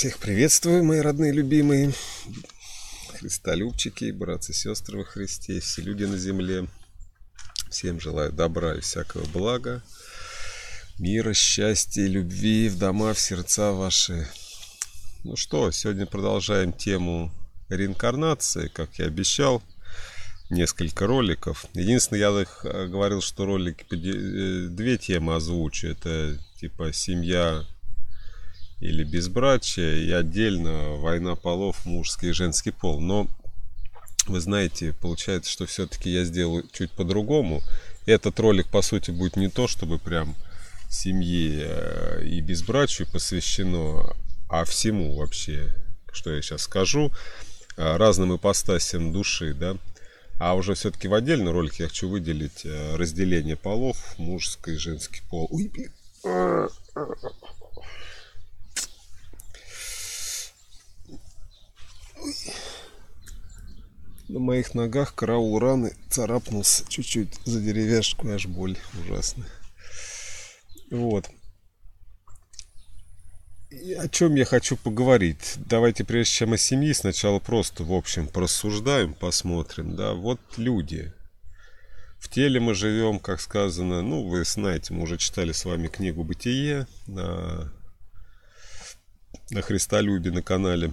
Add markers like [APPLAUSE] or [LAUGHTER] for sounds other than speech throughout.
Всех приветствую, мои родные, любимые, христолюбчики, братцы сестры во Христе, все люди на земле. Всем желаю добра и всякого блага, мира, счастья любви в дома, в сердца ваши. Ну что, сегодня продолжаем тему реинкарнации, как я обещал, несколько роликов. Единственное, я э, говорил, что ролики э, две темы озвучу. Это типа семья или безбрачие, и отдельно война полов, мужский и женский пол. Но вы знаете, получается, что все-таки я сделаю чуть по-другому. Этот ролик, по сути, будет не то, чтобы прям семье э, и безбрачию посвящено, а всему вообще, что я сейчас скажу, э, разным ипостасям души, да. А уже все-таки в отдельном ролике я хочу выделить э, разделение полов, мужский и женский пол. Ой. На моих ногах караул раны царапнулся чуть-чуть за деревяшку, аж боль ужасная. Вот. И о чем я хочу поговорить? Давайте прежде чем о семье, сначала просто, в общем, порассуждаем, посмотрим. Да, вот люди. В теле мы живем, как сказано, ну, вы знаете, мы уже читали с вами книгу «Бытие» на, на Христолюбе на канале.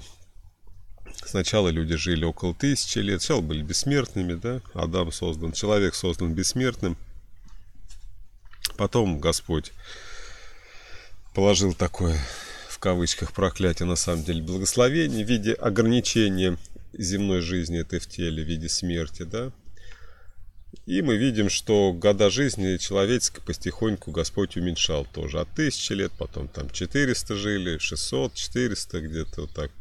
Сначала люди жили около тысячи лет, сначала были бессмертными, да, Адам создан, человек создан бессмертным. Потом Господь положил такое, в кавычках, проклятие, на самом деле, благословение в виде ограничения земной жизни этой в теле, в виде смерти, да. И мы видим, что года жизни человеческой потихоньку Господь уменьшал тоже. От тысячи лет, потом там 400 жили, 600, 400 где-то вот так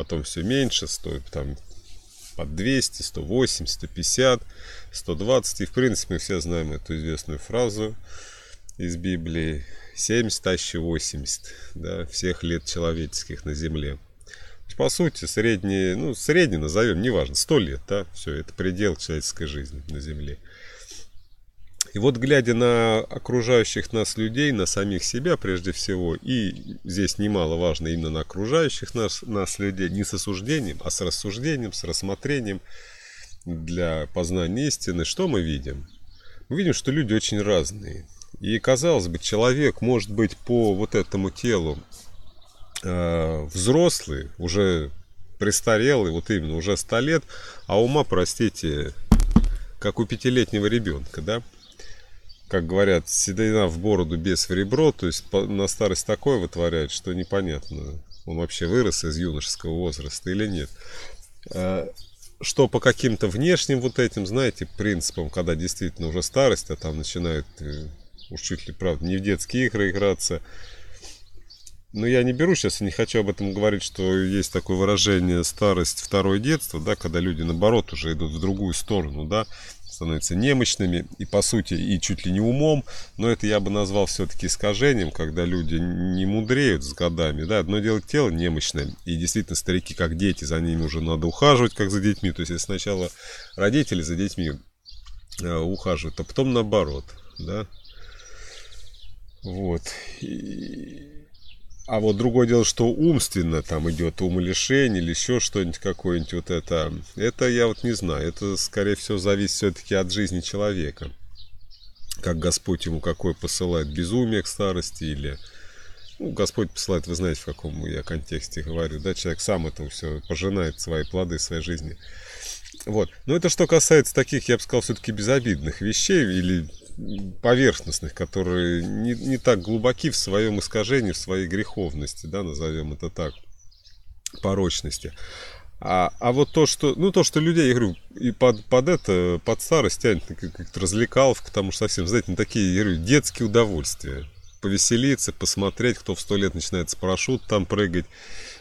потом все меньше, стоит там под 200, 180, 150, 120. И в принципе мы все знаем эту известную фразу из Библии 70, аще 80, да, всех лет человеческих на земле. По сути, средний, ну, средний назовем, неважно, 100 лет, да, все, это предел человеческой жизни на земле. И вот глядя на окружающих нас людей, на самих себя прежде всего, и здесь немаловажно именно на окружающих нас, нас людей, не с осуждением, а с рассуждением, с рассмотрением для познания истины, что мы видим? Мы видим, что люди очень разные. И казалось бы, человек может быть по вот этому телу э, взрослый, уже престарелый, вот именно уже 100 лет, а ума, простите, как у пятилетнего ребенка, да? Как говорят, седина в бороду, без в ребро, то есть на старость такое вытворяет, что непонятно, он вообще вырос из юношеского возраста или нет. А, что по каким-то внешним вот этим, знаете, принципам, когда действительно уже старость, а там начинают э, уж чуть ли, правда, не в детские игры играться. Но я не беру сейчас не хочу об этом говорить, что есть такое выражение «старость, второе детство», да, когда люди, наоборот, уже идут в другую сторону, да, становятся немощными и по сути и чуть ли не умом, но это я бы назвал все-таки искажением, когда люди не мудреют с годами, да, одно дело тело немощное, и действительно старики как дети, за ними уже надо ухаживать как за детьми, то есть если сначала родители за детьми э, ухаживают, а потом наоборот, да, вот, и а вот другое дело, что умственно там идет умолишение или еще что-нибудь какое-нибудь вот это. Это я вот не знаю. Это, скорее всего, зависит все-таки от жизни человека. Как Господь ему какое посылает безумие к старости или... Ну, Господь посылает, вы знаете, в каком я контексте говорю, да, человек сам это все пожинает, свои плоды своей жизни. Вот. Но это что касается таких, я бы сказал, все-таки безобидных вещей или поверхностных, которые не, не так глубоки в своем искажении, в своей греховности, да, назовем это так, порочности. А, а вот то, что, ну, то, что людей, я говорю, и под, под это, под старость тянет как-то развлекаловка, потому что совсем, знаете, на такие, я говорю, детские удовольствия. Повеселиться, посмотреть, кто в сто лет начинает с парашют там прыгать,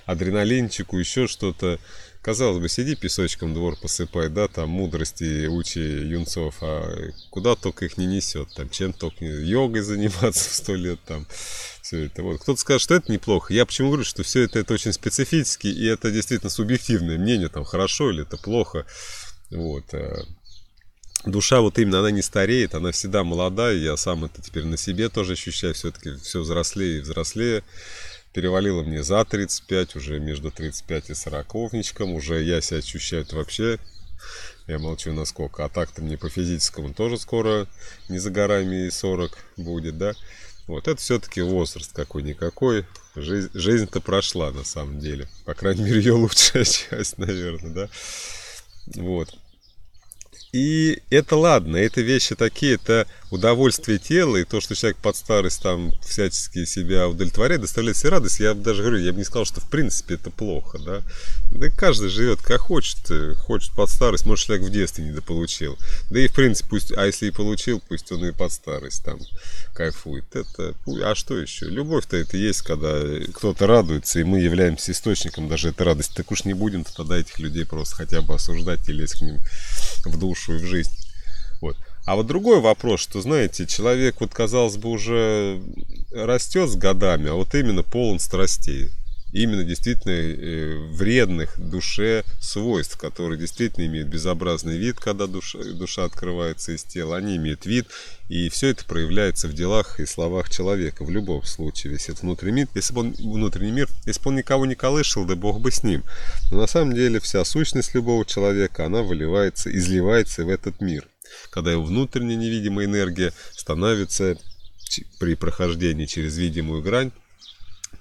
адреналинчику, еще что-то. Казалось бы, сиди песочком двор посыпай, да, там мудрости учи юнцов, а куда только их не несет, там, чем только не... йогой заниматься в сто лет, там, все это. Вот. Кто-то скажет, что это неплохо. Я почему говорю, что все это, это очень специфически, и это действительно субъективное мнение, там, хорошо или это плохо. Вот. А душа вот именно, она не стареет, она всегда молодая, я сам это теперь на себе тоже ощущаю, все-таки все взрослее и взрослее перевалило мне за 35, уже между 35 и 40 уже я себя ощущаю вообще, я молчу насколько, а так-то мне по физическому тоже скоро не за горами и 40 будет, да. Вот это все-таки возраст какой-никакой. Жизнь, жизнь-то прошла на самом деле. По крайней мере, ее лучшая [LAUGHS] часть, наверное, да. Вот. И это ладно, это вещи такие, это удовольствие тела и то, что человек под старость там всячески себя удовлетворяет, доставляет себе радость. Я даже говорю, я бы не сказал, что в принципе это плохо, да. Да каждый живет как хочет, э, хочет под старость, может человек в детстве недополучил. Да и в принципе, пусть, а если и получил, пусть он и под старость там кайфует. Это, а что еще? Любовь-то это есть, когда кто-то радуется, и мы являемся источником даже этой радости. Так уж не будем тогда этих людей просто хотя бы осуждать и лезть к ним в душу и в жизнь. Вот. А вот другой вопрос, что, знаете, человек, вот, казалось бы, уже растет с годами, а вот именно полон страстей. Именно действительно э, вредных душе свойств, которые действительно имеют безобразный вид, когда душа, душа открывается из тела. Они имеют вид, и все это проявляется в делах и словах человека. В любом случае, весь этот внутренний мир, если бы он, внутренний мир, если бы он никого не колышил, да бог бы с ним. Но на самом деле вся сущность любого человека, она выливается, изливается в этот мир когда его внутренняя невидимая энергия становится при прохождении через видимую грань,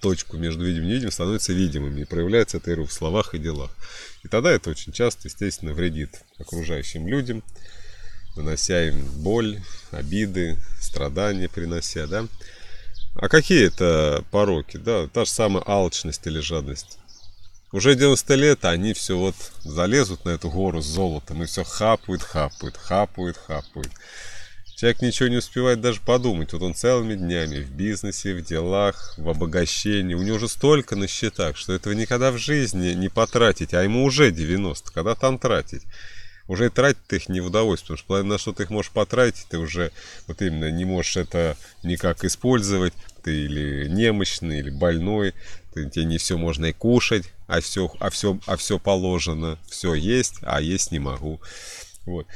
точку между видимым и невидимым становится видимым и проявляется это в словах и делах. И тогда это очень часто, естественно, вредит окружающим людям, вынося им боль, обиды, страдания принося, да. А какие это пороки, да? Та же самая алчность или жадность. Уже 90 лет, а они все вот залезут на эту гору с золотом и все хапают, хапают, хапают, хапают. Человек ничего не успевает даже подумать. Вот он целыми днями в бизнесе, в делах, в обогащении. У него уже столько на счетах, что этого никогда в жизни не потратить. А ему уже 90. Когда там тратить? Уже тратить ты их не в удовольствие, потому что на что ты их можешь потратить, ты уже вот именно не можешь это никак использовать. Ты или немощный, или больной, ты, тебе не все можно и кушать, а все, а все, а все положено, все есть, а есть не могу. Вот.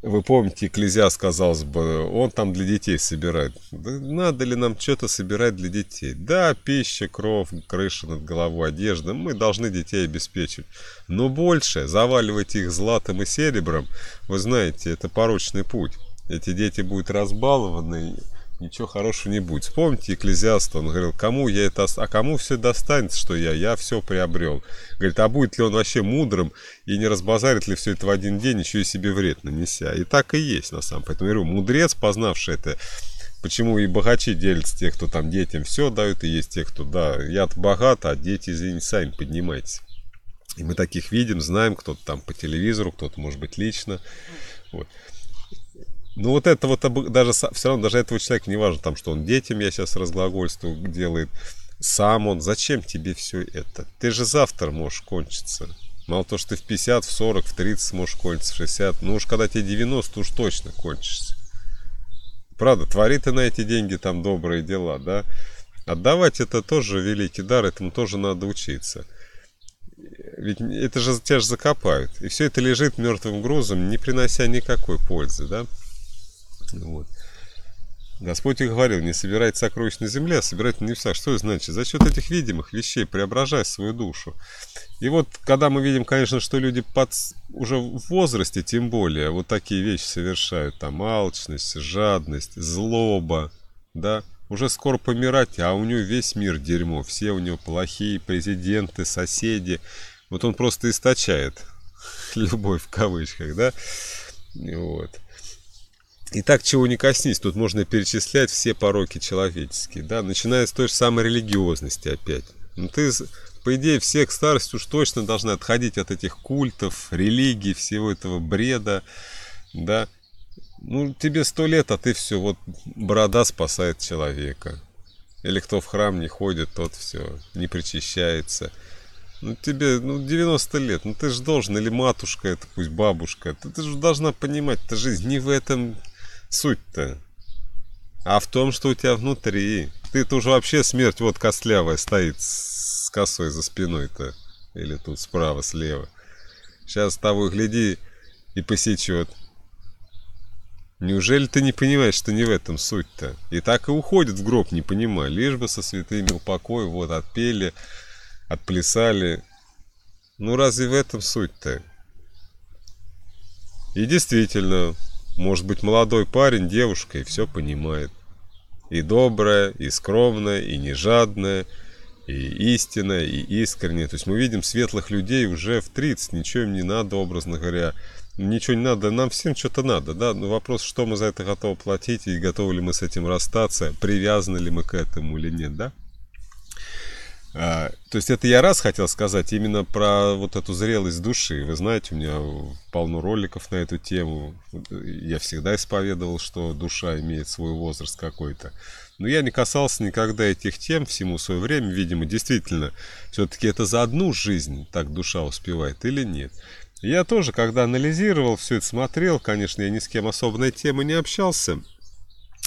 Вы помните, Экклезиас, казалось бы, он там для детей собирает. Надо ли нам что-то собирать для детей? Да, пища, кровь, крыша над головой, одежда. Мы должны детей обеспечить. Но больше заваливать их златом и серебром, вы знаете, это порочный путь. Эти дети будут разбалованы, ничего хорошего не будет. Вспомните Экклезиаста, он говорил, кому я это, а кому все достанется, что я, я все приобрел. Говорит, а будет ли он вообще мудрым и не разбазарит ли все это в один день, еще и себе вред нанеся. И так и есть на самом. Поэтому я говорю, мудрец, познавший это, почему и богачи делятся те, кто там детям все дают, и есть те, кто, да, я-то богат, а дети, извините, сами поднимайтесь. И мы таких видим, знаем, кто-то там по телевизору, кто-то, может быть, лично. Вот. Ну вот это вот даже все равно даже этого человека не важно, там, что он детям, я сейчас разглагольствую, делает, сам он, зачем тебе все это? Ты же завтра можешь кончиться. Мало то, что ты в 50, в 40, в 30 можешь кончиться, в 60, ну уж когда тебе 90, уж точно кончишься. Правда, твори ты на эти деньги там добрые дела, да? Отдавать это тоже великий дар, этому тоже надо учиться. Ведь это же тебя же закопают. И все это лежит мертвым грузом, не принося никакой пользы, да? Вот. Господь и говорил, не собирать сокровищ на земле, а собирать на небесах. Что это значит? За счет этих видимых вещей преображай свою душу. И вот, когда мы видим, конечно, что люди под, уже в возрасте, тем более, вот такие вещи совершают, там, алчность, жадность, злоба, да, уже скоро помирать, а у него весь мир дерьмо, все у него плохие президенты, соседи. Вот он просто источает [LAUGHS] любовь в кавычках, да, вот. И так чего не коснись, тут можно перечислять все пороки человеческие, да, начиная с той же самой религиозности опять. Ну ты, по идее, все к старости уж точно должны отходить от этих культов, религий, всего этого бреда, да. Ну, тебе сто лет, а ты все, вот борода спасает человека. Или кто в храм не ходит, тот все, не причащается. Ну, тебе, ну, 90 лет, ну, ты же должен, или матушка это, пусть бабушка, ты, ты же должна понимать, это жизнь не в этом суть-то? А в том, что у тебя внутри. Ты-то уже вообще смерть вот костлявая стоит с косой за спиной-то. Или тут справа, слева. Сейчас того гляди и посечет. Неужели ты не понимаешь, что не в этом суть-то? И так и уходит в гроб, не понимая. Лишь бы со святыми упокой, вот, отпели, отплясали. Ну, разве в этом суть-то? И действительно, может быть, молодой парень, девушка, и все понимает. И добрая, и скромная, и не жадная, и истинная, и искренняя. То есть мы видим светлых людей уже в 30, ничего им не надо, образно говоря, ничего не надо, нам всем что-то надо, да, но вопрос, что мы за это готовы платить и готовы ли мы с этим расстаться, привязаны ли мы к этому или нет, да. А, то есть это я раз хотел сказать именно про вот эту зрелость души. Вы знаете, у меня полно роликов на эту тему. Я всегда исповедовал, что душа имеет свой возраст какой-то. Но я не касался никогда этих тем всему свое время. Видимо, действительно, все-таки это за одну жизнь так душа успевает или нет. Я тоже, когда анализировал, все это смотрел, конечно, я ни с кем особо темы не общался.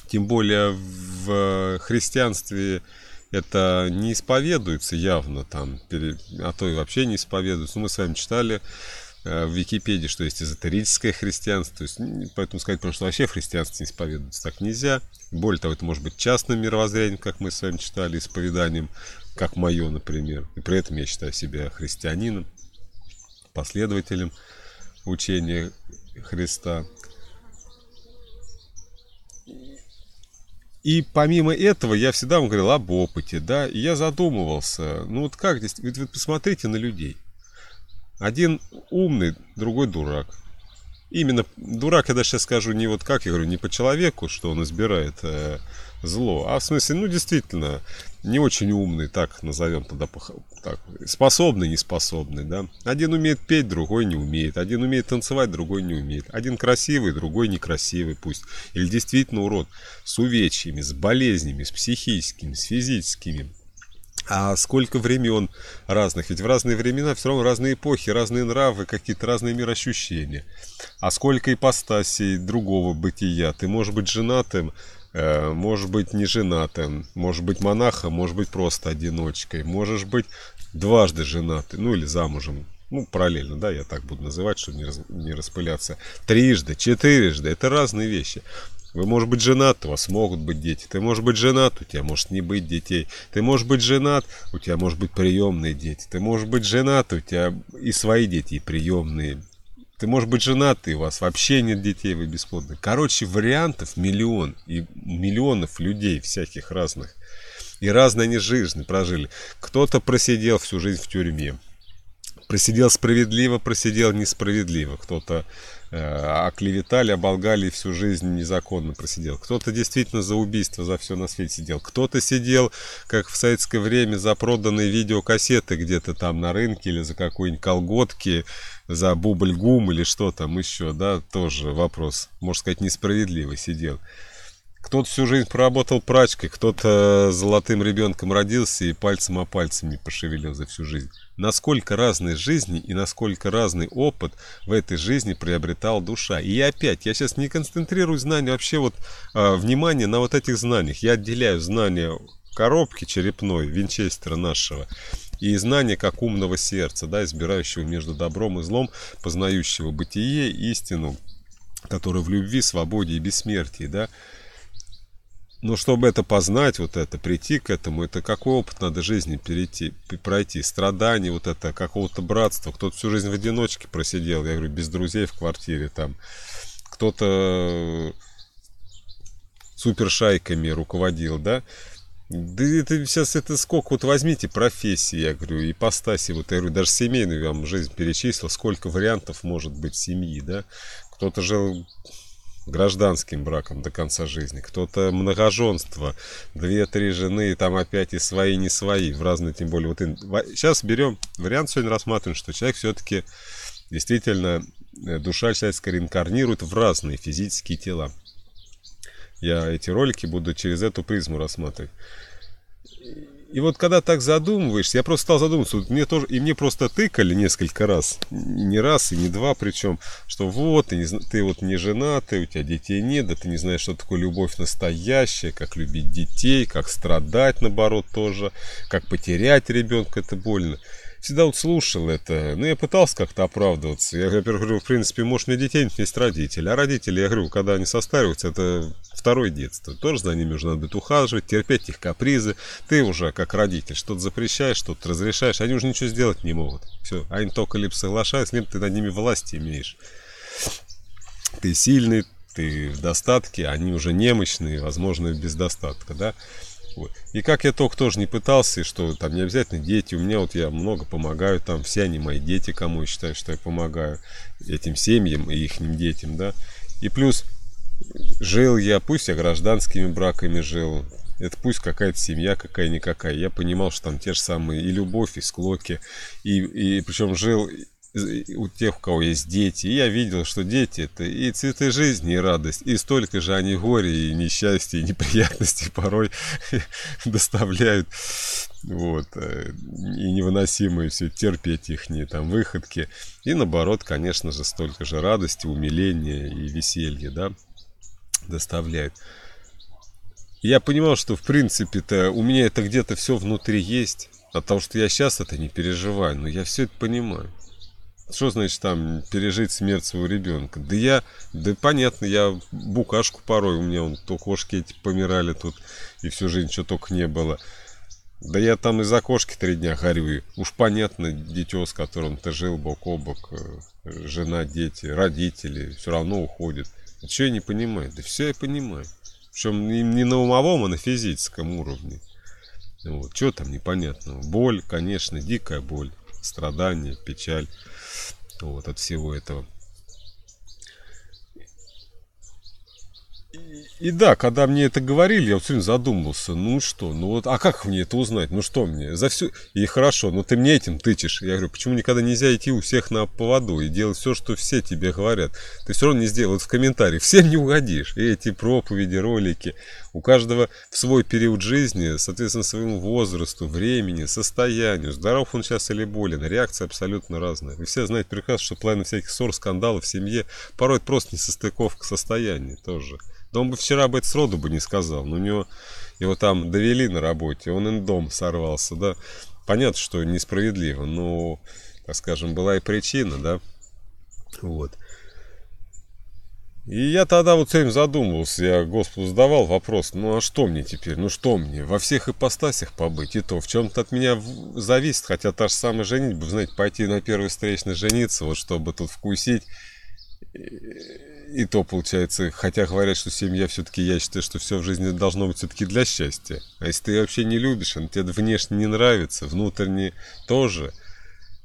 Тем более в христианстве это не исповедуется явно там, а то и вообще не исповедуется. Ну, мы с вами читали э, в Википедии, что есть эзотерическое христианство, то есть, поэтому сказать, что вообще в христианстве не исповедуется так нельзя. Более того, это может быть частным мировоззрением, как мы с вами читали, исповеданием, как мое, например. И при этом я считаю себя христианином последователем учения Христа. И помимо этого я всегда вам говорил об опыте, да, и я задумывался, ну вот как здесь, ведь вы посмотрите на людей. Один умный, другой дурак. Именно дурак, я сейчас скажу не вот как, я говорю, не по человеку, что он избирает э, зло, а в смысле, ну действительно, не очень умный, так назовем тогда, так, способный, неспособный, да. Один умеет петь, другой не умеет. Один умеет танцевать, другой не умеет. Один красивый, другой некрасивый пусть. Или действительно урод с увечьями, с болезнями, с психическими, с физическими. А сколько времен разных, ведь в разные времена все равно разные эпохи, разные нравы, какие-то разные мироощущения. А сколько ипостасей другого бытия. Ты можешь быть женатым, Э, может быть не женатым, может быть монахом, может быть просто одиночкой, можешь быть дважды женатым, ну или замужем, ну параллельно, да, я так буду называть, чтобы не, не распыляться, трижды, четырежды, это разные вещи. Вы, может быть, женат, у вас могут быть дети. Ты можешь быть женат, у тебя может не быть детей. Ты можешь быть женат, у тебя может быть приемные дети. Ты можешь быть женат, у тебя и свои дети, и приемные. Ты можешь быть женат, и у вас вообще нет детей, вы бесплодны. Короче, вариантов миллион. И миллионов людей всяких разных. И разные они жизни прожили. Кто-то просидел всю жизнь в тюрьме. Просидел справедливо, просидел несправедливо. Кто-то оклеветали, оболгали всю жизнь незаконно просидел. Кто-то действительно за убийство, за все на свете сидел. Кто-то сидел, как в советское время, за проданные видеокассеты где-то там на рынке или за какой-нибудь колготки за бубль-гум или что там еще, да, тоже вопрос, можно сказать, несправедливый сидел. Кто-то всю жизнь проработал прачкой, кто-то золотым ребенком родился и пальцем о пальцем не пошевелил за всю жизнь. Насколько разные жизни и насколько разный опыт в этой жизни приобретал душа. И опять, я сейчас не концентрирую знания, вообще вот э, внимание на вот этих знаниях. Я отделяю знания коробки черепной, винчестера нашего, и знание как умного сердца, да, избирающего между добром и злом, познающего бытие, истину, которая в любви, свободе и бессмертии, да. Но чтобы это познать, вот это, прийти к этому, это какой опыт надо жизни перейти, пройти, страдания, вот это, какого-то братства. Кто-то всю жизнь в одиночке просидел, я говорю, без друзей в квартире там. Кто-то супершайками руководил, да. Да это сейчас это сколько, вот возьмите профессии, я говорю, ипостаси, вот я говорю, даже семейную вам жизнь перечислил, сколько вариантов может быть семьи, да? Кто-то жил гражданским браком до конца жизни, кто-то многоженство, две-три жены, и там опять и свои, не свои, в разные, тем более, вот сейчас берем вариант сегодня рассматриваем, что человек все-таки действительно, э, душа человеческая реинкарнирует в разные физические тела. Я эти ролики буду через эту призму рассматривать. И вот когда так задумываешься, я просто стал задумываться, вот мне тоже, и мне просто тыкали несколько раз, не раз и не два причем, что вот, ты, не, ты вот не женатый, у тебя детей нет, да ты не знаешь, что такое любовь настоящая, как любить детей, как страдать, наоборот, тоже, как потерять ребенка, это больно. Всегда вот слушал это. Ну, я пытался как-то оправдываться. Я, во-первых, говорю, в принципе, может, мне детей есть родители. А родители, я говорю, когда они состариваются, это второе детство. Тоже за ними уже надо будет ухаживать, терпеть их капризы. Ты уже, как родитель, что-то запрещаешь, что-то разрешаешь. Они уже ничего сделать не могут. Все, они только либо соглашаются, либо ты над ними власть имеешь. Ты сильный, ты в достатке, они уже немощные, возможно, без достатка, да. И как я только тоже не пытался, что там не обязательно дети, у меня вот я много помогаю, там все они мои дети, кому я считаю, что я помогаю этим семьям и их детям, да. И плюс жил я, пусть я гражданскими браками жил, это пусть какая-то семья какая-никакая. Я понимал, что там те же самые и любовь, и склоки. И, и причем жил у тех, у кого есть дети. И я видел, что дети это и цветы жизни, и радость. И столько же они горе, и несчастья, и неприятности порой [LAUGHS] доставляют. Вот. Э, и невыносимые все терпеть их не там выходки. И наоборот, конечно же, столько же радости, умиления и веселья, да, доставляют. Я понимал, что в принципе-то у меня это где-то все внутри есть. От того, что я сейчас это не переживаю, но я все это понимаю. Что значит там пережить смерть своего ребенка? Да я, да понятно, я букашку порой, у меня он то кошки эти помирали тут, и всю жизнь что только не было. Да я там из-за кошки три дня горюю. Уж понятно, дитё, с которым ты жил бок о бок, э, жена, дети, родители, все равно уходят. А что я не понимаю? Да все я понимаю. Причем не на умовом, а на физическом уровне. Вот. Что там непонятного? Боль, конечно, дикая боль, страдания, печаль вот, от всего этого. И, да, когда мне это говорили, я все время задумался, ну что, ну вот, а как мне это узнать? Ну что мне, за все, и хорошо, ну ты мне этим тычешь. Я говорю, почему никогда нельзя идти у всех на поводу и делать все, что все тебе говорят? Ты все равно не сделал, вот в комментариях, всем не угодишь. И эти проповеди, ролики, у каждого в свой период жизни, соответственно, своему возрасту, времени, состоянию, здоров он сейчас или болен, реакция абсолютно разная. Вы все знаете прекрасно, что половина всяких ссор, скандалов в семье, порой это просто несостыковка состояния тоже. Да он бы вчера бы это сроду бы не сказал. Но у него его там довели на работе, он и дом сорвался, да. Понятно, что несправедливо, но, так скажем, была и причина, да. Вот. И я тогда вот всем задумывался, я Господу задавал вопрос, ну а что мне теперь, ну что мне, во всех ипостасях побыть, и то в чем-то от меня зависит, хотя та же самая женитьба, знаете, пойти на первый встречный жениться, вот чтобы тут вкусить, и то получается, хотя говорят, что семья все-таки, я считаю, что все в жизни должно быть все-таки для счастья. А если ты вообще не любишь, он тебе внешне не нравится, внутренне тоже.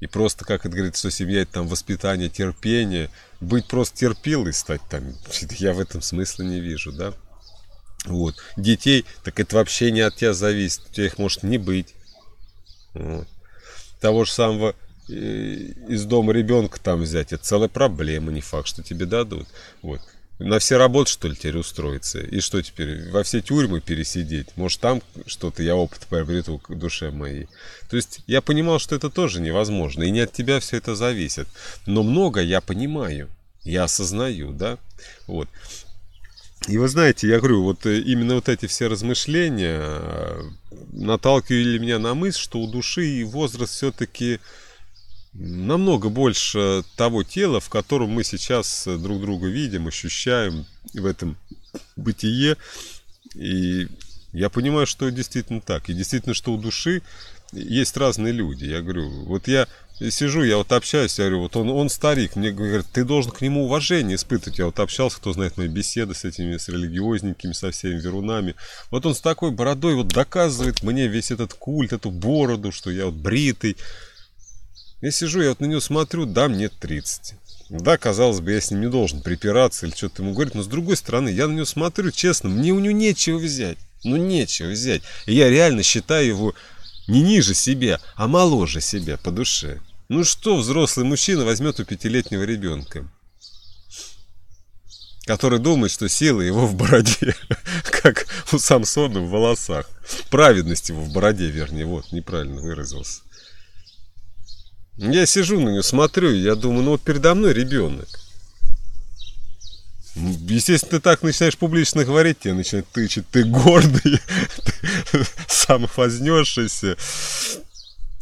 И просто, как это говорит, что семья это там воспитание, терпение. Быть просто терпилой стать там, [LAUGHS] я в этом смысла не вижу, да. Вот. Детей, так это вообще не от тебя зависит. У тебя их может не быть. Вот. Того же самого из дома ребенка там взять, это целая проблема, не факт, что тебе дадут. Вот. На все работы, что ли, теперь устроиться? И что теперь, во все тюрьмы пересидеть? Может, там что-то я опыт приобрету к душе моей? То есть, я понимал, что это тоже невозможно, и не от тебя все это зависит. Но много я понимаю, я осознаю, да? Вот. И вы знаете, я говорю, вот э, именно вот эти все размышления э, наталкивали меня на мысль, что у души возраст все-таки намного больше того тела, в котором мы сейчас э, друг друга видим, ощущаем в этом бытие. И я понимаю, что действительно так. И действительно, что у души есть разные люди. Я говорю, вот я сижу, я вот общаюсь, я говорю, вот он, он старик, мне говорят, ты должен к нему уважение испытывать. Я вот общался, кто знает мои беседы с этими, с религиозненькими, со всеми верунами. Вот он с такой бородой вот доказывает мне весь этот культ, эту бороду, что я вот бритый. Я сижу, я вот на него смотрю, да, мне 30. Да, казалось бы, я с ним не должен припираться или что-то ему говорить, но с другой стороны, я на него смотрю, честно, мне у него нечего взять. Ну, нечего взять. И я реально считаю его не ниже себя, а моложе себя по душе. Ну что взрослый мужчина возьмет у пятилетнего ребенка? который думает, что сила его в бороде, [LAUGHS] как у Самсона в волосах. Праведность его в бороде, вернее, вот, неправильно выразился. Я сижу на нее, смотрю, я думаю, ну вот передо мной ребенок. Естественно, ты так начинаешь публично говорить, тебе начинают тычать, ты гордый, ты [LAUGHS] самовознесшийся.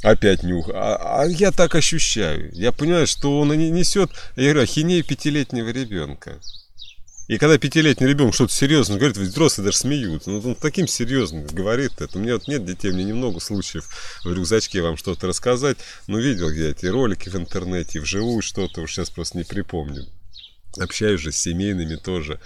Опять нюх. А, а я так ощущаю. Я понимаю, что он не несет, я говорю, ахинею пятилетнего ребенка. И когда пятилетний ребенок что-то серьезное говорит, взрослые даже смеются. Ну, он таким серьезным говорит это. У меня вот нет детей, мне немного случаев в рюкзачке вам что-то рассказать. Но видел я эти ролики в интернете, вживую что-то, уж сейчас просто не припомню. Общаюсь же с семейными тоже.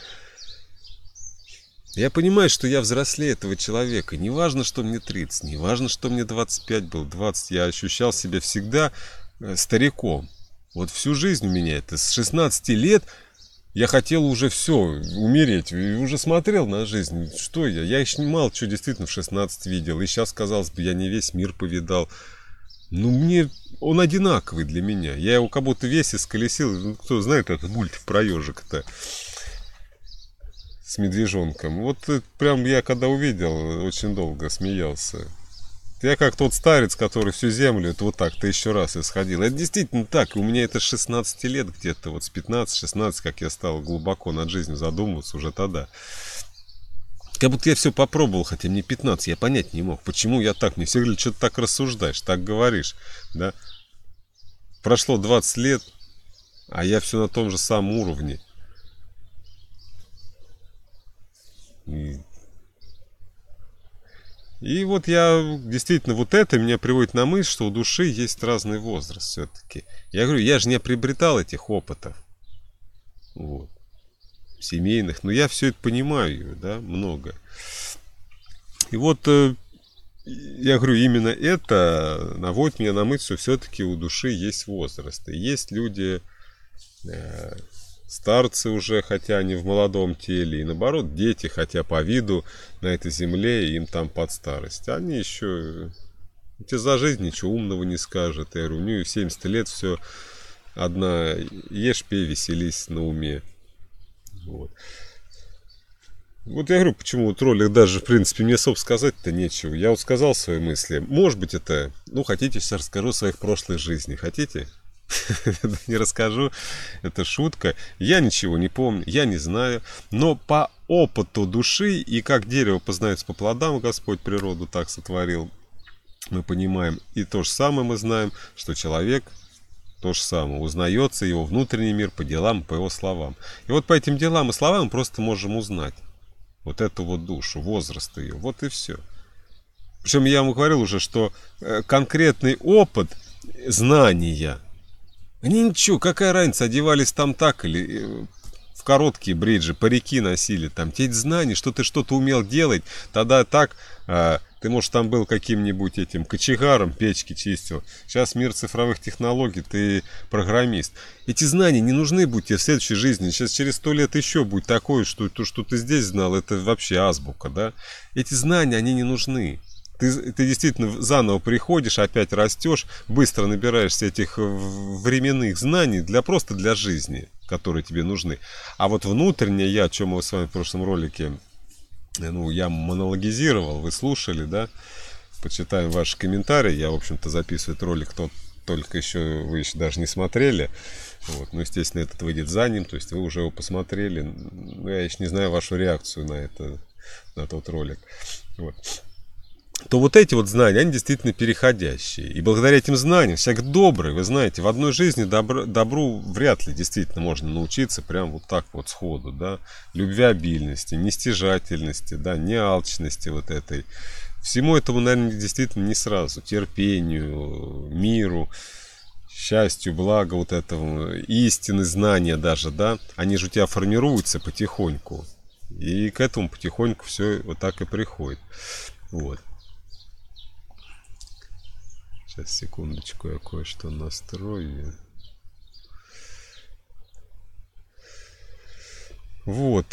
Я понимаю, что я взрослее этого человека. Не важно, что мне 30, не важно, что мне 25 был, 20. Я ощущал себя всегда э, стариком. Вот всю жизнь у меня это. С 16 лет я хотел уже все, умереть. И уже смотрел на жизнь. Что я? Я еще мало что действительно в 16 видел. И сейчас, казалось бы, я не весь мир повидал. Ну, мне он одинаковый для меня. Я его как будто весь исколесил. Ну, кто знает этот мультик про ежика-то с медвежонком. Вот прям я когда увидел, очень долго смеялся. Я как тот старец, который всю землю, это вот так-то еще раз исходил. Это действительно так. У меня это 16 лет где-то, вот с 15-16, как я стал глубоко над жизнью задумываться уже тогда. Как будто я все попробовал, хотя мне 15, я понять не мог, почему я так. Мне все говорили, что ты так рассуждаешь, так говоришь, да. Прошло 20 лет, а я все на том же самом уровне. И, и вот я действительно, вот это меня приводит на мысль, что у души есть разный возраст все-таки. Я говорю, я же не приобретал этих опытов. Вот. Семейных. Но я все это понимаю, да, много. И вот э, я говорю, именно это наводит меня на мысль, что все-таки у души есть возраст. И есть люди, э, старцы уже, хотя они в молодом теле, и наоборот, дети, хотя по виду на этой земле, им там под старость. Они еще тебе за жизнь ничего умного не скажут. Я говорю, у нее 70 лет все одна, ешь, пей, веселись на уме. Вот. Вот я говорю, почему вот ролик даже, в принципе, мне, собственно, сказать-то нечего. Я вот сказал свои мысли. Может быть, это, ну, хотите, сейчас расскажу о своих прошлой жизни. Хотите? [LAUGHS] не расскажу, это шутка. Я ничего не помню, я не знаю, но по опыту души и как дерево познается по плодам, Господь природу так сотворил, мы понимаем. И то же самое мы знаем, что человек то же самое. Узнается его внутренний мир по делам, по его словам. И вот по этим делам и словам мы просто можем узнать вот эту вот душу, возраст ее. Вот и все. Причем я вам говорил уже, что э, конкретный опыт знания они ничего, какая разница, одевались там так или э, в короткие бриджи, парики носили там. Те знания, что ты что-то умел делать, тогда так, а, ты, может, там был каким-нибудь этим кочегаром, печки чистил. Сейчас мир цифровых технологий, ты программист. Эти знания не нужны будут тебе в следующей жизни. Сейчас через сто лет еще будет такое, что то, что ты здесь знал, это вообще азбука, да? Эти знания, они не нужны. Ты, ты действительно заново приходишь, опять растешь, быстро набираешься этих временных знаний для просто для жизни, которые тебе нужны. А вот внутреннее я, о чем мы с вами в прошлом ролике, ну, я монологизировал, вы слушали, да? Почитаем ваши комментарии. Я, в общем-то, записываю этот ролик, тот только еще вы еще даже не смотрели. Вот. Ну, естественно, этот выйдет за ним, то есть вы уже его посмотрели. Ну, я еще не знаю вашу реакцию на это, на тот ролик. Вот то вот эти вот знания, они действительно переходящие. И благодаря этим знаниям, всяк добрый, вы знаете, в одной жизни добро, добру вряд ли действительно можно научиться прям вот так вот сходу, да. Любвеобильности, нестяжательности, да, неалчности вот этой. Всему этому, наверное, действительно не сразу. Терпению, миру, счастью, благо вот этого, истины, знания даже, да, они же у тебя формируются потихоньку. И к этому потихоньку все вот так и приходит. Вот. Сейчас, секундочку, я кое-что настрою. Вот.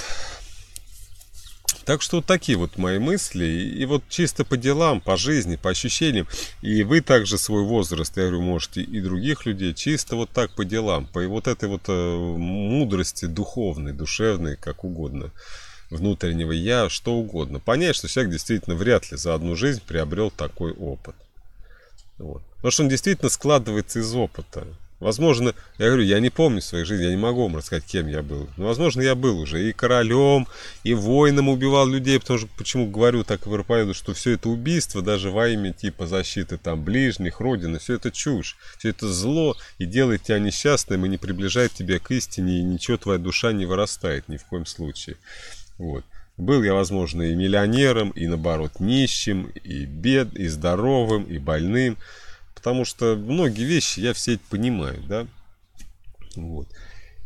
Так что вот такие вот мои мысли. И вот чисто по делам, по жизни, по ощущениям. И вы также свой возраст, я говорю, можете и других людей, чисто вот так по делам. По вот этой вот э, мудрости духовной, душевной, как угодно. Внутреннего я, что угодно. Понять, что человек действительно вряд ли за одну жизнь приобрел такой опыт. Вот. Потому что он действительно складывается из опыта. Возможно, я говорю, я не помню своей жизни, я не могу вам рассказать, кем я был. Но, возможно, я был уже и королем, и воином убивал людей, потому что, почему говорю так и проповедую, что все это убийство, даже во имя типа защиты там ближних, родины, все это чушь, все это зло и делает тебя несчастным и не приближает тебя к истине, и ничего твоя душа не вырастает ни в коем случае. Вот. Был я, возможно, и миллионером, и наоборот нищим, и бед, и здоровым, и больным потому что многие вещи я все это понимаю, да. Вот.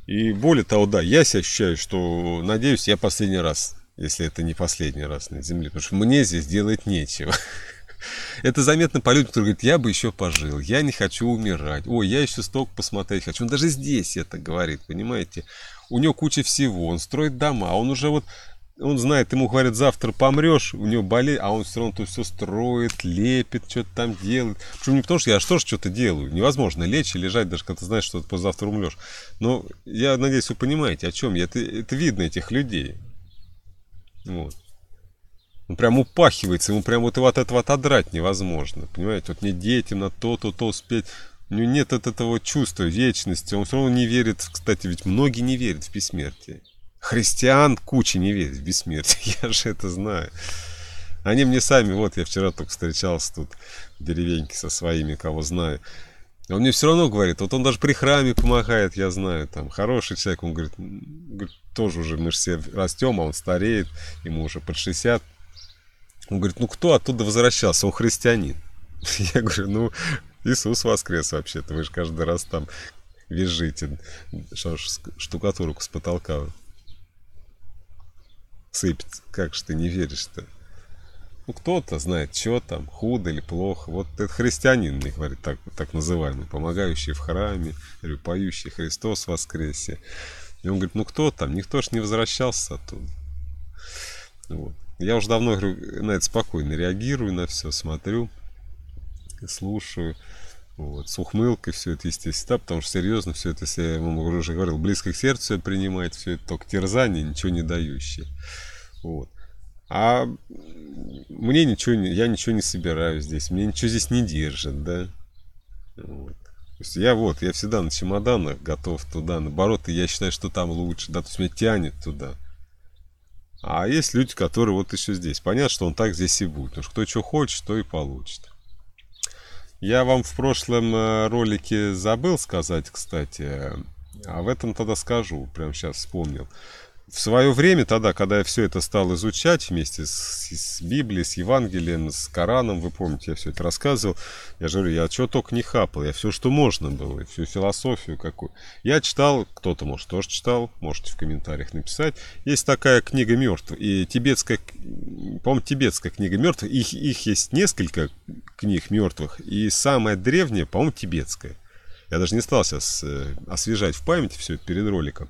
И более того, да, я себя ощущаю, что, надеюсь, я последний раз, если это не последний раз на Земле, потому что мне здесь делать нечего. [LAUGHS] Это заметно по людям, которые говорят, я бы еще пожил, я не хочу умирать, ой, я еще столько посмотреть хочу. Он даже здесь это говорит, понимаете? У него куча всего, он строит дома, он уже вот он знает, ему говорят, завтра помрешь, у него болезнь, а он все равно то все строит, лепит, что-то там делает. Причем не потому, что я что же что-то делаю. Невозможно лечь и лежать, даже когда ты знаешь, что ты завтра умрешь. Но я надеюсь, вы понимаете, о чем я. Это, это видно этих людей. Вот. Он прям упахивается, ему прям вот его от этого отодрать невозможно. Понимаете, вот мне детям на то, то, то успеть. У него нет от этого чувства вечности. Он все равно не верит, кстати, ведь многие не верят в бессмертие. Христиан куча не верит в бессмертие, [LAUGHS] я же это знаю. Они мне сами, вот я вчера только встречался тут в деревеньке со своими, кого знаю. Он мне все равно говорит, вот он даже при храме помогает, я знаю, там, хороший человек, он говорит, говорит тоже уже мы же все растем, а он стареет, ему уже под 60. Он говорит, ну кто оттуда возвращался? Он христианин. [LAUGHS] Я говорю, ну, Иисус воскрес вообще-то, вы же каждый раз там визжите, штукатурку с потолка сыпется. Как же ты не веришь-то? Ну, кто-то знает, что там, худо или плохо. Вот этот христианин, мне говорит, так, так называемый, помогающий в храме, или поющий Христос воскресе. И он говорит, ну кто там, никто ж не возвращался оттуда. Вот. Я уже давно говорю, на это спокойно реагирую, на все смотрю, слушаю. Вот, с ухмылкой все это, естественно, потому что серьезно все это, я вам уже говорил, близко к сердцу принимает все это только терзание, ничего не дающее. Вот. А мне ничего не, я ничего не собираю здесь, мне ничего здесь не держит, да. Вот. То есть я вот, я всегда на чемоданах готов туда, наоборот, и я считаю, что там лучше, да, то есть меня тянет туда. А есть люди, которые вот еще здесь. Понятно, что он так здесь и будет. Потому что кто что хочет, то и получит. Я вам в прошлом э, ролике забыл сказать, кстати, а в этом тогда скажу, прямо сейчас вспомнил в свое время, тогда, когда я все это стал изучать вместе с, с Библией, с Евангелием, с Кораном, вы помните, я все это рассказывал, я же говорю, я чего только не хапал, я все, что можно было, всю философию какую. Я читал, кто-то, может, тоже читал, можете в комментариях написать. Есть такая книга мертвых, и тибетская, по-моему, тибетская книга мертвых, их, их есть несколько книг мертвых, и самая древняя, по-моему, тибетская. Я даже не стал сейчас э, освежать в памяти все это перед роликом.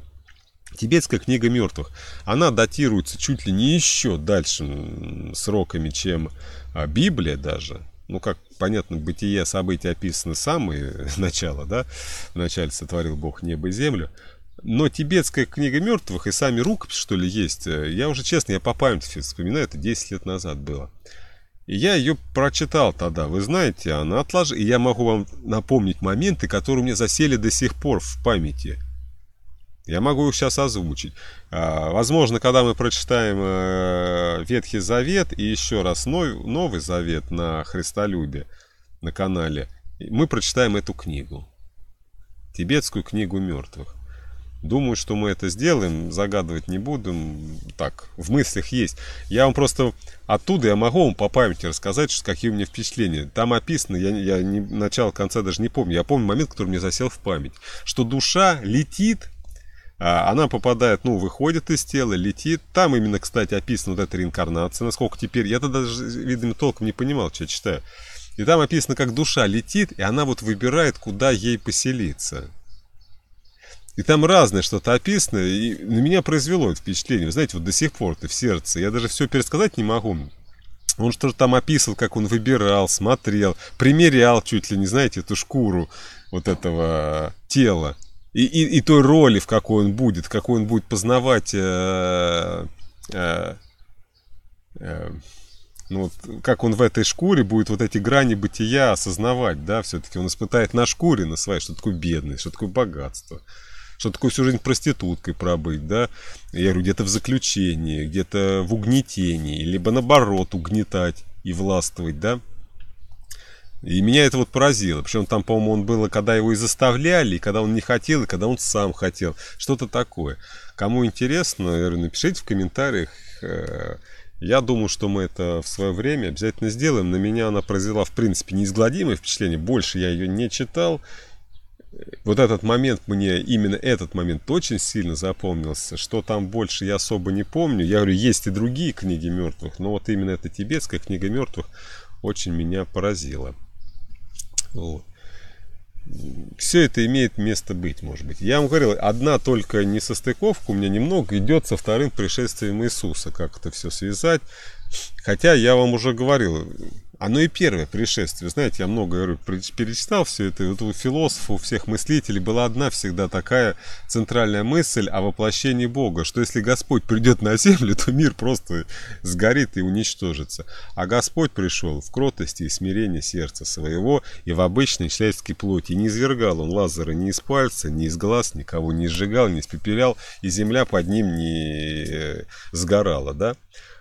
Тибетская книга мертвых, она датируется чуть ли не еще дальше сроками, чем а, Библия даже. Ну, как понятно, бытие события описаны самые [LAUGHS] начало, да? Вначале сотворил Бог небо и землю. Но тибетская книга мертвых и сами рукописи, что ли, есть, э, я уже честно, я по памяти вспоминаю, это 10 лет назад было. И я ее прочитал тогда, вы знаете, она отложила. И я могу вам напомнить моменты, которые мне засели до сих пор в памяти. Я могу их сейчас озвучить. А, возможно, когда мы прочитаем э, Ветхий Завет и еще раз Новый Завет на Христолюбе на канале, мы прочитаем эту книгу. Тибетскую книгу мертвых. Думаю, что мы это сделаем, загадывать не будем. Так, в мыслях есть. Я вам просто оттуда, я могу вам по памяти рассказать, что, какие у меня впечатления. Там описано, я, я начало, конца даже не помню. Я помню момент, который мне засел в память. Что душа летит она попадает, ну, выходит из тела, летит. Там именно, кстати, описана вот эта реинкарнация. Насколько теперь... Я тогда даже, видимо, толком не понимал, что я читаю. И там описано, как душа летит, и она вот выбирает, куда ей поселиться. И там разное что-то описано, и на меня произвело это впечатление. Вы знаете, вот до сих пор ты в сердце. Я даже все пересказать не могу. Он что-то там описывал, как он выбирал, смотрел, примерял чуть ли не, знаете, эту шкуру вот этого тела и, и, и той роли, в какой он будет, какой он будет познавать э, э, э, Ну, вот, как он в этой шкуре будет вот эти грани бытия осознавать, да, все-таки он испытает на шкуре, на своей, что такое бедность, что такое богатство, что такое всю жизнь проституткой пробыть, да, я говорю, где-то в заключении, где-то в угнетении, либо наоборот угнетать и властвовать, да. И меня это вот поразило. Причем там, по-моему, он было, когда его и заставляли, и когда он не хотел, и когда он сам хотел. Что-то такое. Кому интересно, напишите в комментариях. Э, я думаю, что мы это в свое время обязательно сделаем. На меня она произвела, в принципе, неизгладимое впечатление. Больше я ее не читал. Вот этот момент мне, именно этот момент очень сильно запомнился. Что там больше я особо не помню. Я говорю, есть и другие книги мертвых, но вот именно эта тибетская книга мертвых очень меня поразила. Вот. Все это имеет место быть, может быть. Я вам говорил, одна только несостыковка у меня немного идет со вторым пришествием Иисуса. Как это все связать. Хотя я вам уже говорил, оно и первое пришествие. Знаете, я много говорю, перечитал все это. И вот у философов, у всех мыслителей была одна всегда такая центральная мысль о воплощении Бога, что если Господь придет на землю, то мир просто сгорит и уничтожится. А Господь пришел в кротости и смирении сердца своего и в обычной человеческой плоти. И не извергал он Лазара ни из пальца, ни из глаз, никого не сжигал, не испепелял, и земля под ним не э, сгорала, да?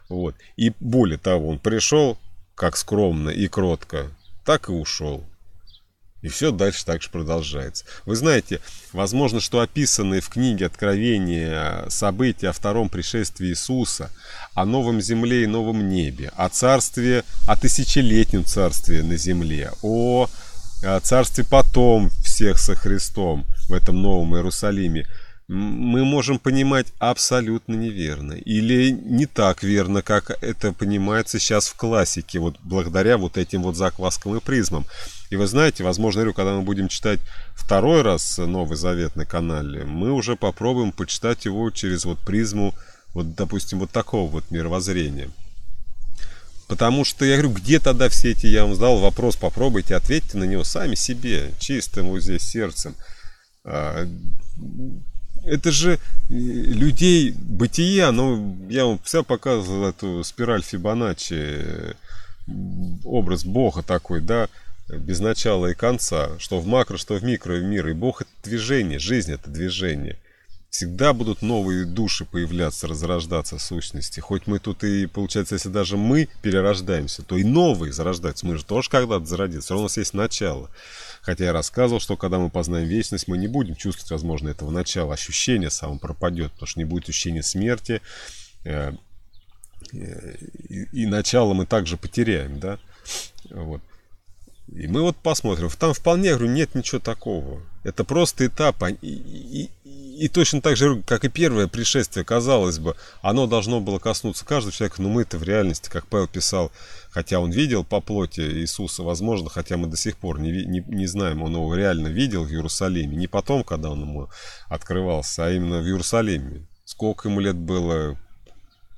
Вот. И более того, он пришел как скромно и кротко, так и ушел. И все дальше так же продолжается. Вы знаете, возможно, что описанные в книге Откровения события о втором пришествии Иисуса, о новом земле и новом небе, о царстве, о тысячелетнем царстве на земле, о царстве потом всех со Христом в этом новом Иерусалиме – мы можем понимать абсолютно неверно или не так верно, как это понимается сейчас в классике, вот благодаря вот этим вот закваскам и призмам. И вы знаете, возможно, говорю, когда мы будем читать второй раз Новый Завет на канале, мы уже попробуем почитать его через вот призму, вот, допустим, вот такого вот мировоззрения. Потому что я говорю, где тогда все эти, я вам задал вопрос, попробуйте, ответьте на него сами себе, чистым вот здесь сердцем а, это же э, людей бытие, оно, я вам все показывал эту спираль Фибоначчи, э, образ Бога такой, да, без начала и конца, что в макро, что в микро мир. И Бог это движение, жизнь это движение. Всегда будут новые души появляться, разрождаться сущности. Хоть мы тут и, получается, если даже мы перерождаемся, то и новые зарождаются. Мы же тоже когда-то зародились. Все равно у нас есть начало. Хотя я рассказывал, что когда мы познаем вечность, мы не будем чувствовать, возможно, этого начала. Ощущение само пропадет, потому что не будет ощущения смерти. Э, э, и, и начало мы также потеряем, да. Вот. И мы вот посмотрим. Там вполне, говорю, нет ничего такого. Это просто этап. И, и, и точно так же, как и первое пришествие, казалось бы, оно должно было коснуться каждого человека, но мы-то в реальности, как Павел писал, хотя он видел по плоти Иисуса, возможно, хотя мы до сих пор не, не, не знаем, он его реально видел в Иерусалиме, не потом, когда он ему открывался, а именно в Иерусалиме. Сколько ему лет было,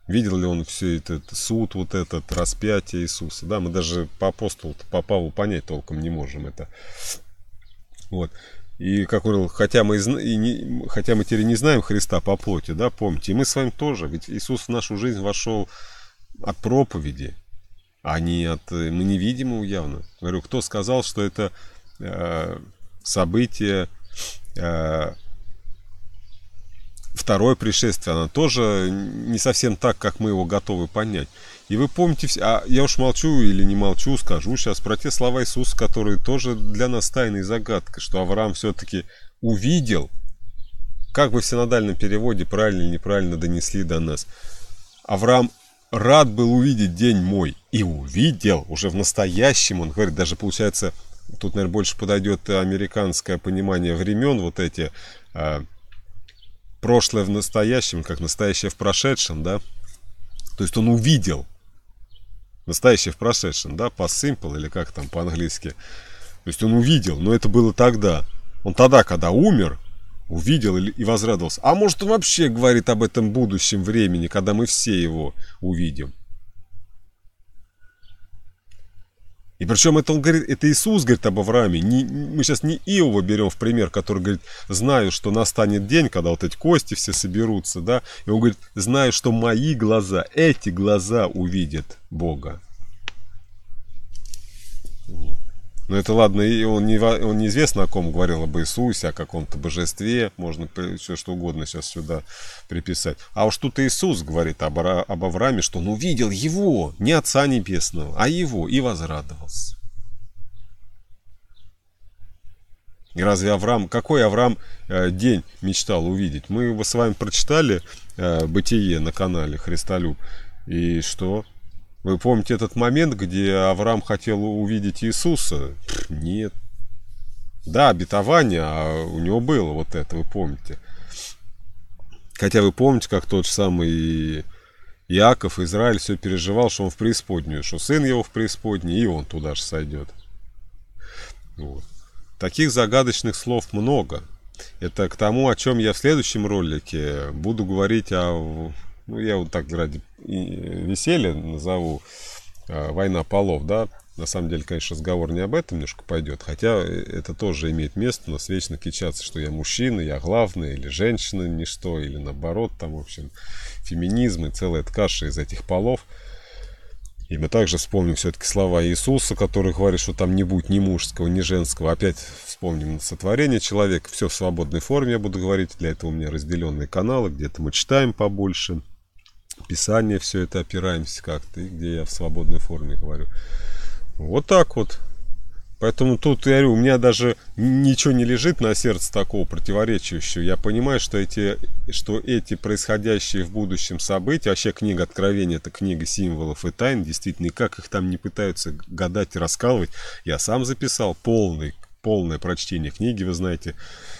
видел ли он все этот суд, вот этот распятие Иисуса, да, мы даже по апостолу, по Павлу понять толком не можем это. Вот. И, как говорил, хотя мы, и не, хотя мы теперь не знаем Христа по плоти, да, помните, и мы с вами тоже, ведь Иисус в нашу жизнь вошел от проповеди, а не от, мы не видим его явно. Говорю, кто сказал, что это э, событие, э, второе пришествие, оно тоже не совсем так, как мы его готовы понять. И вы помните, а я уж молчу или не молчу, скажу сейчас про те слова Иисуса, которые тоже для нас тайной загадка, что Авраам все-таки увидел, как бы в синодальном переводе правильно или неправильно донесли до нас. Авраам рад был увидеть день мой. И увидел уже в настоящем, он говорит, даже получается, тут, наверное, больше подойдет американское понимание времен, вот эти э, прошлое в настоящем, как настоящее в прошедшем, да. То есть он увидел Настоящее в прошедшем, да, по simple или как там по-английски. То есть он увидел, но это было тогда. Он тогда, когда умер, увидел и возрадовался. А может он вообще говорит об этом будущем времени, когда мы все его увидим. И причем это он говорит, это Иисус говорит об Аврааме. Не, мы сейчас не Иова берем в пример, который говорит, знаю, что настанет день, когда вот эти кости все соберутся, да. И он говорит, знаю, что мои глаза, эти глаза увидят Бога. Вот. Но это ладно, и он, не, он неизвестно о ком говорил, об Иисусе, о каком-то божестве, можно все что угодно сейчас сюда приписать. А уж тут Иисус говорит об, об Аврааме, что он увидел его, не Отца Небесного, а его, и возрадовался. И разве Авраам, какой Авраам э, день мечтал увидеть? Мы его с вами прочитали э, «Бытие» на канале Христолюб. И что? Вы помните этот момент, где Авраам хотел увидеть Иисуса? Нет. Да, обетование, а у него было вот это, вы помните. Хотя вы помните, как тот же самый Иаков, Израиль все переживал, что он в преисподнюю, что сын его в преисподней, и он туда же сойдет. Вот. Таких загадочных слов много. Это к тому, о чем я в следующем ролике буду говорить о ну, я вот так ради веселья назову а, «Война полов», да, на самом деле, конечно, разговор не об этом немножко пойдет, хотя это тоже имеет место, но вечно кичаться, что я мужчина, я главный, или женщина, ничто, или наоборот, там, в общем, феминизм и целая каша из этих полов – и мы также вспомним все-таки слова Иисуса, который говорит, что там не будет ни мужского, ни женского. Опять вспомним сотворение человека. Все в свободной форме я буду говорить. Для этого у меня разделенные каналы, где-то мы читаем побольше. Писание все это опираемся как-то, где я в свободной форме говорю. Вот так вот. Поэтому тут, я говорю, у меня даже ничего не лежит на сердце такого противоречивающего. Я понимаю, что эти, что эти происходящие в будущем события, вообще книга Откровения, это книга символов и тайн, действительно, и как их там не пытаются гадать и раскалывать, я сам записал полный, полное прочтение книги, вы знаете,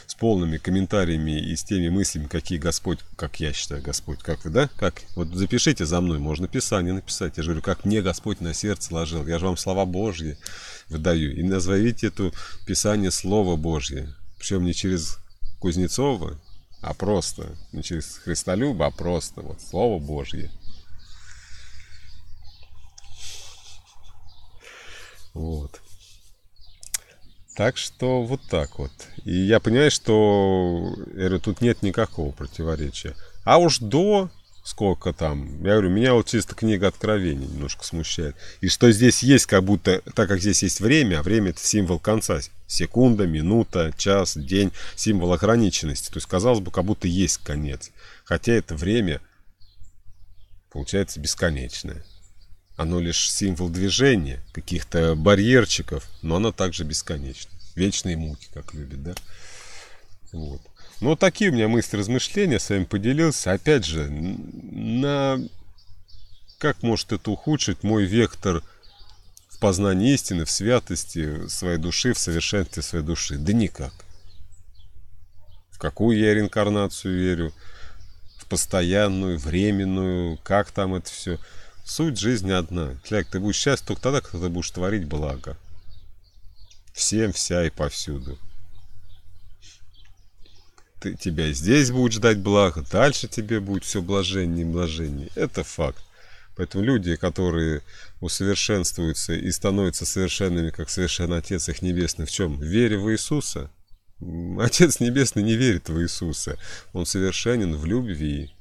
с полными комментариями и с теми мыслями, какие Господь, как я считаю, Господь, как вы, да? Как? Вот запишите за мной, можно Писание написать. Я же говорю, как мне Господь на сердце ложил. Я же вам слова Божьи выдаю. И назовите это Писание Слово Божье. Причем не через Кузнецова, а просто. Не через Христолюба, а просто. Вот Слово Божье. Вот. Так что вот так вот. И я понимаю, что я говорю, тут нет никакого противоречия. А уж до сколько там, я говорю, меня вот чисто книга Откровений немножко смущает. И что здесь есть как будто, так как здесь есть время, а время это символ конца. Секунда, минута, час, день, символ ограниченности. То есть, казалось бы, как будто есть конец. Хотя это время получается бесконечное. Оно лишь символ движения, каких-то барьерчиков, но оно также бесконечно. Вечные муки, как любит, да? Вот. Ну, такие у меня мысли, размышления с вами поделился. Опять же, на... Как может это ухудшить мой вектор в познании истины, в святости своей души, в совершенстве своей души? Да никак. В какую я реинкарнацию верю? В постоянную, временную, как там это все? Суть жизни одна. Кляк, ты будешь счастлив только тогда, когда ты будешь творить благо. Всем, вся и повсюду. Ты, тебя здесь будет ждать благо, дальше тебе будет все блажение и блажение. Это факт. Поэтому люди, которые усовершенствуются и становятся совершенными, как совершенный Отец их Небесный, в чем? В вере в Иисуса. [LAUGHS] Отец Небесный не верит в Иисуса. Он совершенен в любви.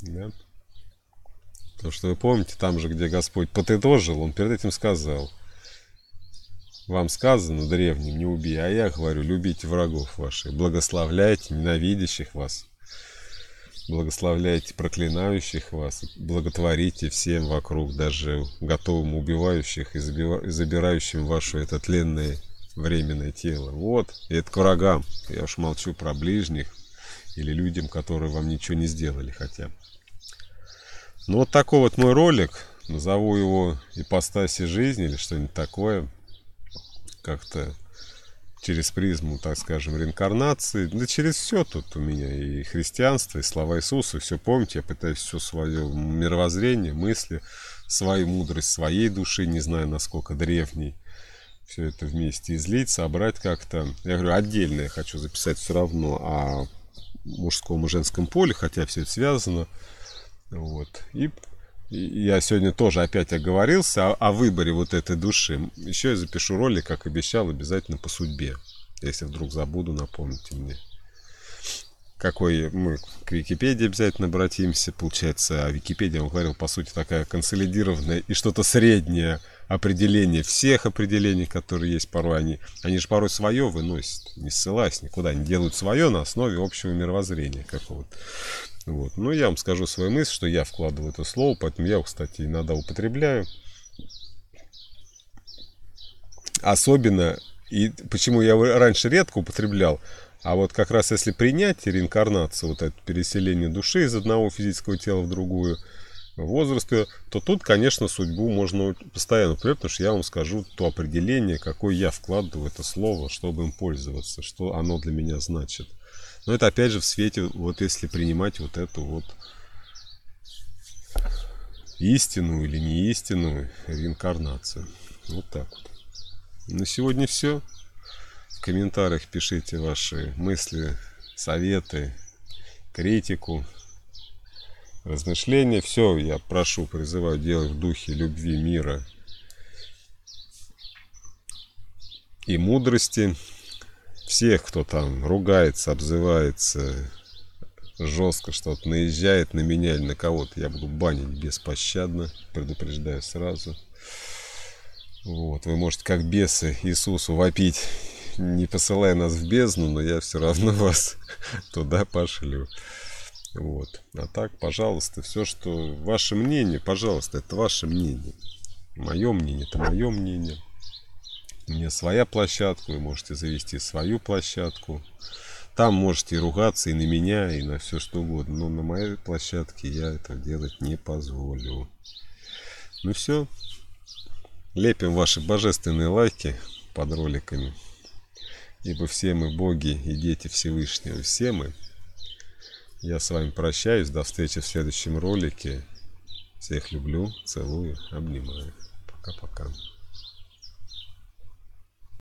Да? Потому что вы помните, там же, где Господь подытожил, Он перед этим сказал, вам сказано древним, не убей, а я говорю, любите врагов ваших, благословляйте ненавидящих вас, благословляйте проклинающих вас, благотворите всем вокруг, даже готовым убивающих и забирающим ваше это тленное временное тело. Вот, и это к врагам. Я уж молчу про ближних или людям, которые вам ничего не сделали хотя бы. Ну вот такой вот мой ролик. Назову его «Ипостаси жизни» или что-нибудь такое. Как-то через призму, так скажем, реинкарнации. Да через все тут у меня и христианство, и слова Иисуса. Все помните, я пытаюсь все свое мировоззрение, мысли, свою мудрость своей души, не знаю, насколько древней. Все это вместе излить, собрать как-то. Я говорю, отдельно я хочу записать все равно о мужском и женском поле, хотя все это связано. Вот. И я сегодня тоже опять оговорился о, о выборе вот этой души. Еще я запишу ролик, как обещал, обязательно по судьбе. Если вдруг забуду, напомните мне. Какой мы к Википедии обязательно обратимся. Получается, Википедия, он говорил, по сути, такая консолидированная и что-то среднее определения, всех определений, которые есть порой, они, они же порой свое выносят, не ссылаясь никуда, они делают свое на основе общего мировоззрения какого-то. Вот. Ну, я вам скажу свою мысль, что я вкладываю это слово, поэтому я его, кстати, иногда употребляю. Особенно, и почему я его раньше редко употреблял, а вот как раз если принять реинкарнацию, вот это переселение души из одного физического тела в другую, возрасте, то тут, конечно, судьбу можно постоянно упоминать, потому что я вам скажу то определение, какое я вкладываю в это слово, чтобы им пользоваться, что оно для меня значит. Но это опять же в свете, вот если принимать вот эту вот истину или не истинную реинкарнацию. Вот так вот. На сегодня все. В комментариях пишите ваши мысли, советы, критику, размышления. Все, я прошу, призываю делать в духе любви, мира и мудрости всех, кто там ругается, обзывается, жестко что-то наезжает на меня или на кого-то, я буду банить беспощадно, предупреждаю сразу. Вот, вы можете как бесы Иисусу вопить, не посылая нас в бездну, но я все равно [LAUGHS] вас туда пошлю. Вот. А так, пожалуйста, все, что ваше мнение, пожалуйста, это ваше мнение. Мое мнение, это мое мнение. Меня своя площадка, вы можете завести свою площадку. Там можете ругаться и на меня, и на все что угодно. Но на моей площадке я это делать не позволю. Ну все. Лепим ваши божественные лайки под роликами. Ибо все мы боги и дети Всевышнего. Все мы. Я с вами прощаюсь. До встречи в следующем ролике. Всех люблю, целую, обнимаю. Пока-пока.